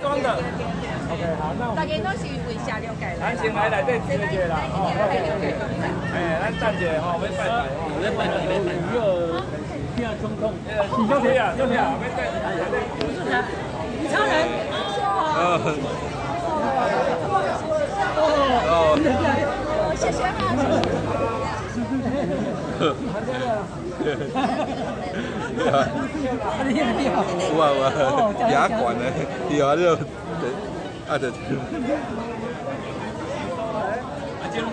装的。OK，好，那我们大家都是为下了解来咱先来来对直接。啦，哦，OK OK。哎，咱站起来吼，要拜拜吼，要拜拜，有有现在中痛，你就贴啊，就贴啊，要拜拜。超人哦哦，谢谢有啊有啊，牙管呢？牙就啊对。啊，这种